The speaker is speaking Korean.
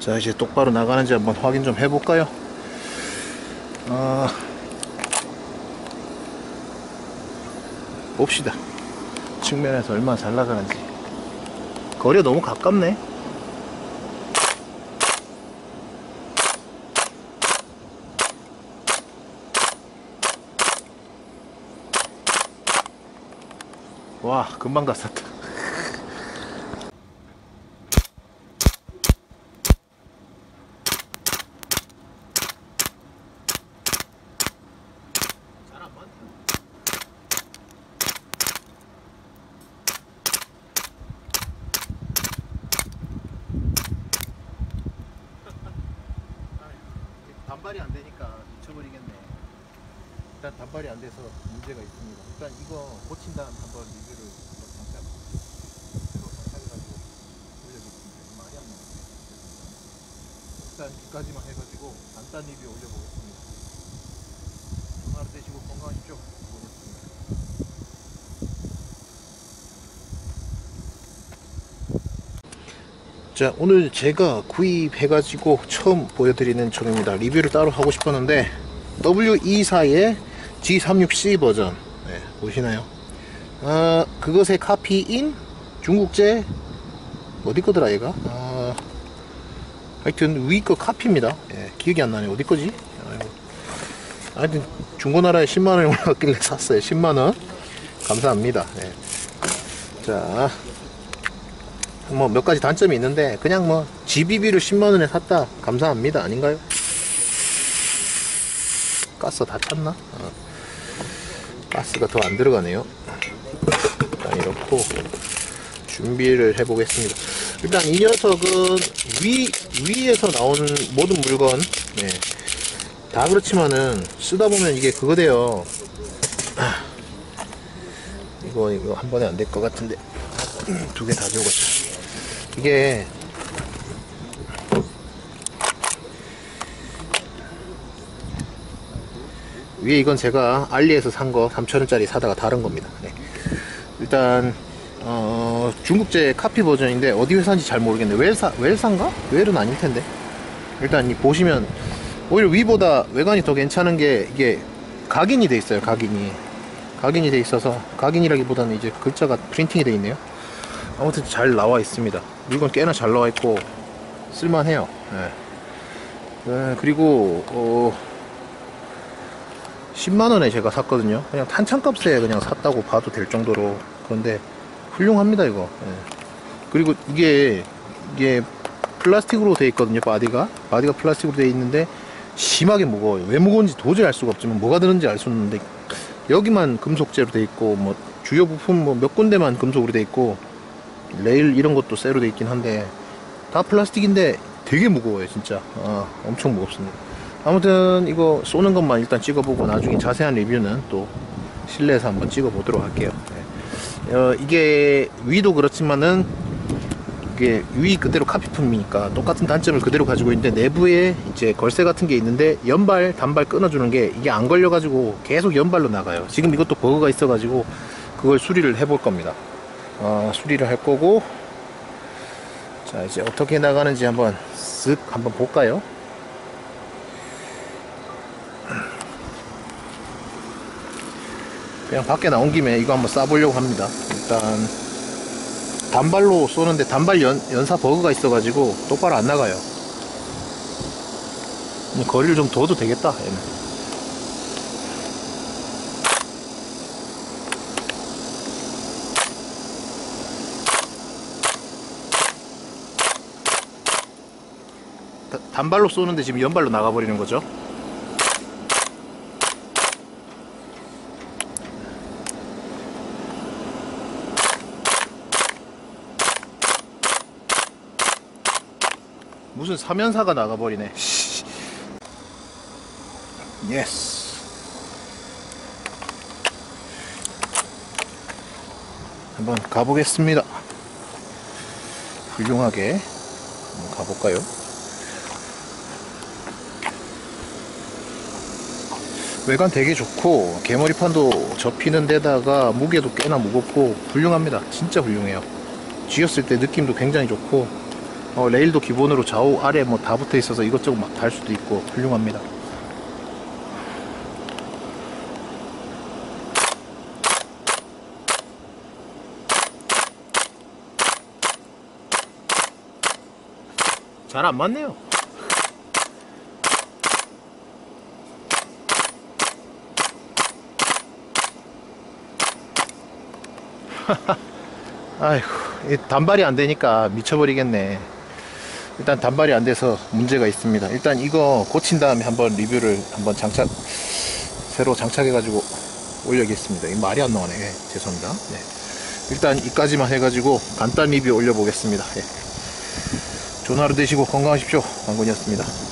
자 이제 똑바로 나가는지 한번 확인 좀 해볼까요? 아 봅시다. 측면에서 얼마나 잘 나가는지. 거리가 너무 가깝네. 와 금방 다 쌌다 잘안 맞네 단발이 안 되니까 미쳐버리겠네. 일단 단발이 안 돼서 문제가 있습니다. 일단 이거 고친 다음 한번 리뷰를 한번 잠깐 새로 장착해가지고 올려보겠습니다. 말이 안 나오네. 일단 여기까지만 해가지고 간단 리뷰 올려보겠습니다. 하루 되시고 건강하십시오. 자 오늘 제가 구입해가지고 처음 보여드리는 총입니다 리뷰를 따로 하고 싶었는데 W24의 G36C 버전. 네, 보시나요? 아 그것의 카피인 중국제 어디 거더라 얘가? 아, 하여튼 위 거 카피입니다. 예, 기억이 안 나네. 어디 거지? 아이고. 하여튼 중고나라에 10만원이 올라갔길래 샀어요. 10만원. 감사합니다. 예. 자 뭐 몇 가지 단점이 있는데 그냥 뭐 GBB를 10만원에 샀다. 감사합니다. 아닌가요? 가스 다 찼나? 어. 가스가 더 안 들어가네요 일단 이렇고 준비를 해보겠습니다 일단 이 녀석은 위, 위에서 나오는 모든 물건 네. 다 그렇지만은 쓰다 보면 이게 그거 돼요 아. 이거 이거 한 번에 안 될 것 같은데 두 개다 적었죠 이게 위에 이건 제가 알리에서 산 거 3천원짜리 사다가 다른 겁니다 네. 일단 어, 중국제 카피 버전인데 어디 회사인지 잘 모르겠는데 웰사, 웰사인가? 웰은 아닐 텐데 일단 이 보시면 오히려 위보다 외관이 더 괜찮은 게 이게 각인이 돼 있어요 각인이 각인이 돼 있어서 각인이라기보다는 이제 글자가 프린팅이 돼 있네요 아무튼 잘 나와 있습니다 물건 꽤나 잘 나와 있고 쓸만해요 네. 네, 그리고 어, 10만원에 제가 샀거든요. 그냥 탄창값에 그냥 샀다고 봐도 될 정도로 그런데 훌륭합니다 이거. 네. 그리고 이게 이게 플라스틱으로 되어 있거든요 body가. body가 플라스틱으로 되어 있는데 심하게 무거워요. 왜 무거운지 도저히 알 수가 없지만 뭐가 들었는지 알 수 없는데 여기만 금속재로 되어 있고 뭐 주요 부품 뭐 몇 군데만 금속으로 되어 있고 레일 이런 것도 쇠로 되어 있긴 한데 다 플라스틱인데 되게 무거워요 진짜. 아, 엄청 무겁습니다 아무튼 이거 쏘는 것만 일단 찍어보고 나중에 자세한 리뷰는 또 실내에서 한번 찍어보도록 할게요. 네. 어, 이게 위도 그렇지만은 이게 위 그대로 카피품이니까 똑같은 단점을 그대로 가지고 있는데 내부에 이제 걸쇠 같은 게 있는데 연발 단발 끊어주는 게 이게 안 걸려 가지고 계속 연발로 나가요. 지금 이것도 버그가 있어 가지고 그걸 수리를 해 볼 겁니다. 어, 수리를 할 거고 자 이제 어떻게 나가는지 한번 쓱 한번 볼까요 그냥 밖에 나온 김에 이거 한번 쏴보려고 합니다. 일단 단발로 쏘는데 단발 연, 연사 버그가 있어 가지고 똑바로 안 나가요. 거리를 좀 둬도 되겠다 얘는. 다- 단발로 쏘는데 지금 연발로 나가버리는 거죠 무슨 삼연사가 나가버리네. Yes 한번 가보겠습니다. 훌륭하게 한번 가볼까요? 외관 되게 좋고 개머리판도 접히는 데다가 무게도 꽤나 무겁고 훌륭합니다. 진짜 훌륭해요. 쥐었을 때 느낌도 굉장히 좋고 어, 레일도 기본으로 좌우 아래 뭐 다 붙어 있어서 이것저것 막 달 수도 있고 훌륭합니다. 잘 안 맞네요. 아이고, 이 단발이 안 되니까 미쳐버리겠네. 일단 단발이 안 돼서 문제가 있습니다. 일단 이거 고친 다음에 한번 리뷰를 한번 장착, 새로 장착해 가지고 올려야겠습니다. 이 말이 안 나오네. 예, 죄송합니다. 네. 일단 이까지만 해가지고 간단 리뷰 올려보겠습니다. 예. 좋은 하루 되시고 건강하십시오. 강건이었습니다.